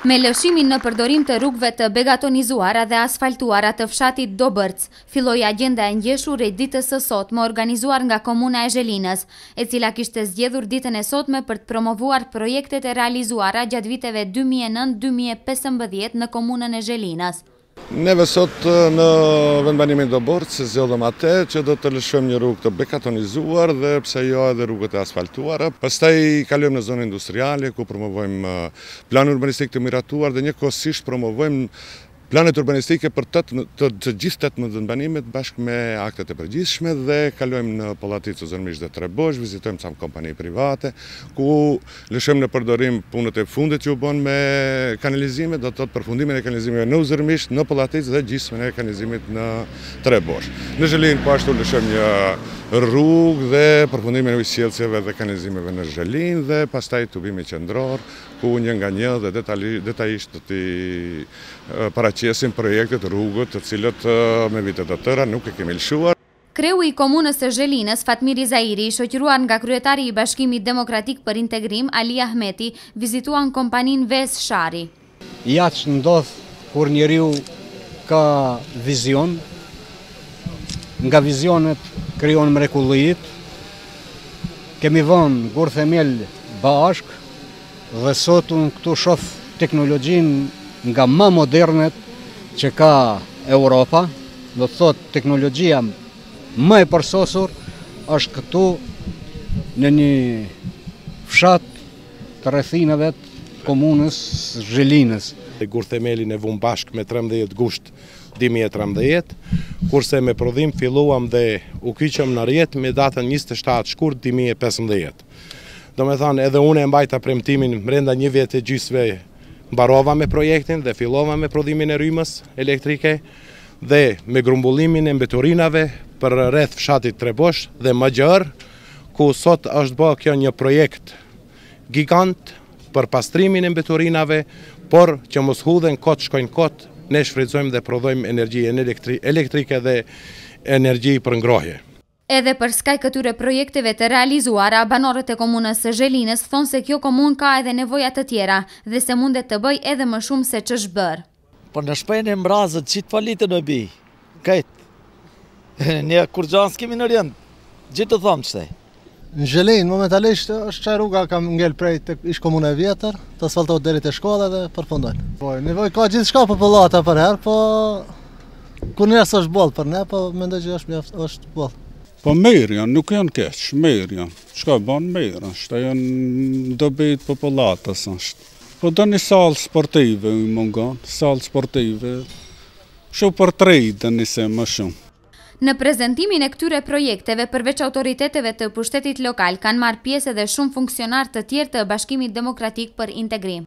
Me lëshimin në përdorim të rrugëve të begatonizuara dhe asfaltuara të fshatit Dobërc, filloi agjenda e ngjeshur e ditës së sotme organizuar nga Komuna e Zhelinës, e cila kishte zgjedhur ditën e sotme për të promovuar projektet e realizuara gjatë viteve 2009-2015 në Komunën e Zhelinës. Neve sot në vendbanimin Dobërc zgjodhëm atë që do të lëshojmë një rrugë të bekatonizuar dhe pse jo edhe rrugët e asfaltuara. Pastaj kalojmë në zonën industriale ku promovojmë plan urbanistik të miratuar dhe njëkohësisht promovojmë planet urbanistike për të, të, të gjithë 18 vendbanimet bashkë me aktet e përgjithshme dhe kalojmë në Pallaticë, Uzurmisht dhe Trebosh, vizitojmë ca kompani private ku Lëshojmë në përdorim punët e fundit që u bënë me kanalizimet, do të thotë përfundimin e kanalizimeve në Uzurmisht, në Pallaticë dhe gjysmën e kanalizimit në Trebosh. Në Zhelinë po ashtu lëshojmë një rrugë dhe përfundimin e ujësjellësve dhe kanalizimeve në Zhelinë dhe pastaj tubimi qendror ku një nga një dhe detajisht do t'i paraqesim projektet, rrugët, të cilat me vite të tëra nuk e kemi lëshuar. Kreu i Komunës së Zhelinës, Fatmir Izairi, i shoqëruar nga kryetari i Bashkimit Demokratik për Integrim, Ali Ahmeti, vizituan kompaninë Vezë Sharri. Ja ç'ndodh kur njeriu ka vizion, nga vizionet krijon mrekullitë, kemi vënë gurthemel bashkë, Dhe sot unë këtu shof teknologjinë nga ma modernet që ka Europa, do të thotë teknologjia më e përsosur është këtu në një fshat të rrethinave të komunës Zhelinës. Gurthemelin e vumë bashkë më 13 gusht 2013, kurse me prodhim filluam dhe u kyçëm në rrjet me datën 27 shkurt 2015. Domethanë edhe unë e mbajta premtimin mbrenda një vjet e gjysve mbarova me projektin dhe fillova me prodhimin e rrymës elektrike dhe me grumbullimin e mbeturinave përreth fshatit Trebosh dhe ma gjerë, ku sot është bë kjo një projekt gigant për pastrimin e mbeturinave, por që mos hudhen kot shkojnë kot, ne shfrytëzojmë dhe prodhojmë energji elektrike dhe energji për ngrohje. Edhe përskaj këtyre projekteve të realizuara, banorët e komunës së Zhelinës thonë se kjo komunë ka edhe nevoja të tjera dhe se mundet të bëjë edhe më shumë se ç'është bërë. Po në shpejnë e mbrazët qitë po litë në bi, kajtë, një kur gjanë s'kemi në rjëndë, gjithë të thomë qëtej. Në Zhelinë, momentalisht, është qaj rruga ka mbetë prej te ish komuna e vjetër, të asfaltohet deri te shkolla dhe përfundojnë. Po, nevojë ka gjithçka popullata përherë, po Ku na është boll për ne, po mendoj që është mjaft, është boll. Po mirë janë, nuk janë keq, mirë janë. Çka bën mirë, është janë dobi të popullatës është. Po do një sallë sportive i mungon, sallë sportive. Shu për tre do një se ma shumë. Në prezentimin e këtyre projekteve përveç autoriteteve të pushtetit lokal kanë marrë pjesë edhe shumë funksionarë të tjerë të Bashkimit Demokratik për Integrim.